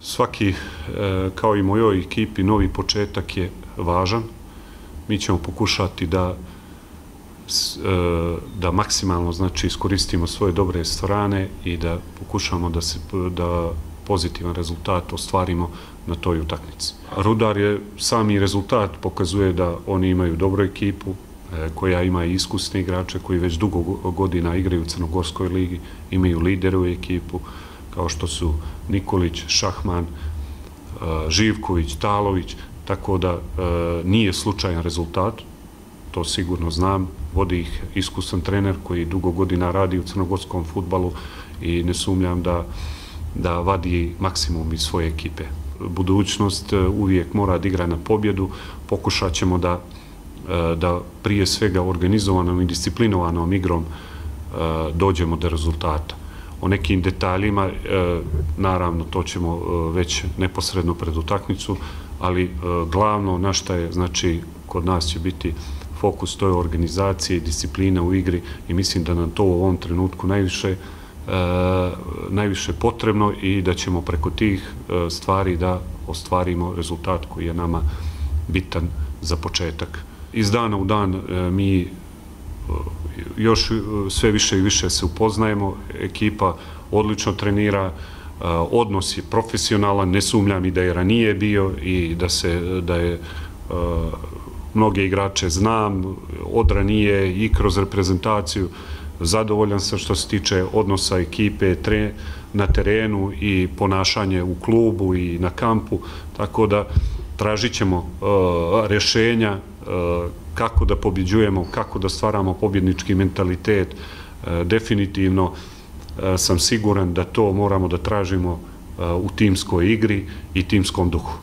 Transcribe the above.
Svaki, e, kao i mojoj ekipi, novi početak je važan. Mi ćemo pokušati da e, da maksimalno znači iskoristimo svoje dobre strane i da pokušamo da se da pozitivan rezultat ostvarimo na toj utakmici. Rudar je sami rezultat pokazuje da oni imaju dobru ekipu e, koja ima i iskusne igrače koji već dugo godina igraju u Crnogorskoj ligi, imaju lideru ekipu kao što su Nikolić, Šahman, e, Živković, Talović, tako da e, nije slučajan rezultat, to sigurno znam, vodi ih iskusan trener koji dugo godina radi u crnogorskom futbalu i ne sumljam da, da vadi maksimum iz svoje ekipe. Budućnost e, uvijek mora da igra na pobjedu, pokušat ćemo da, da prije svega organizovanom i disciplinovanom igrom dođemo do rezultata o nekim detaljima, e, naravno to ćemo e, već neposredno pred utakmicu, ali e, glavno na šta je, znači, kod nas će biti fokus to je organizacije i disciplina u igri i mislim da nam to u ovom trenutku najviše najviše potrebno i da ćemo preko tih stvari da ostvarimo rezultat koji je nama bitan za početak. Iz dana u dan mi još e, sve više i više se upoznajemo, ekipa odlično trenira, e, odnos je profesionalan, ne sumljam i da je ranije bio i da se da je e, mnoge igrače znam od ranije i kroz reprezentaciju. Zadovoljan sam što se tiče odnosa ekipe na terenu i ponašanje u klubu i na kampu, tako da tražit ćemo rješenja kako da pobjeđujemo, kako da stvaramo pobjednički mentalitet. E, definitivno e, sam siguran da to moramo da tražimo e, u timskoj igri i timskom duhu.